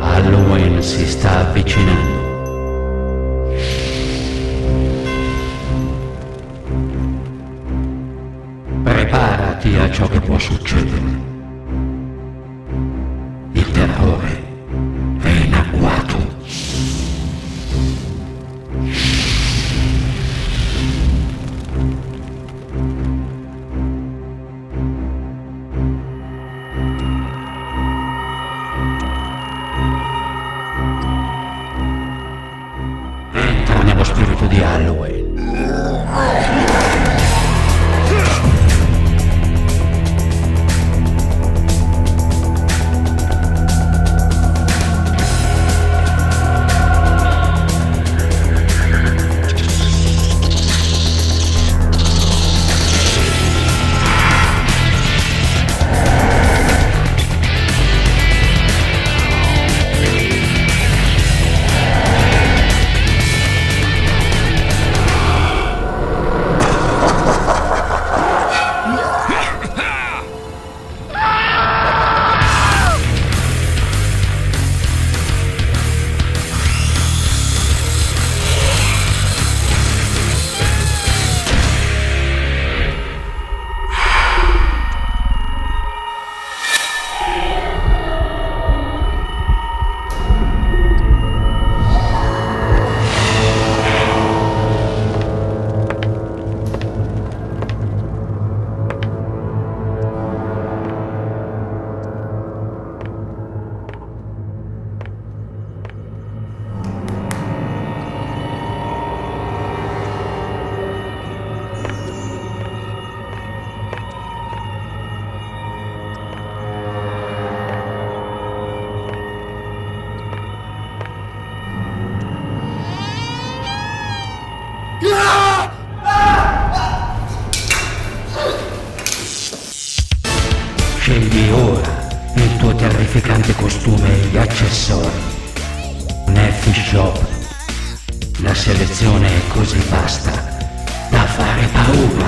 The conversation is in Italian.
Halloween si sta avvicinando. Preparati a ciò che può succedere. to the Halloween. Scegli ora il tuo terrificante costume e gli accessori. Neffy Shop. La selezione è così vasta da fare paura.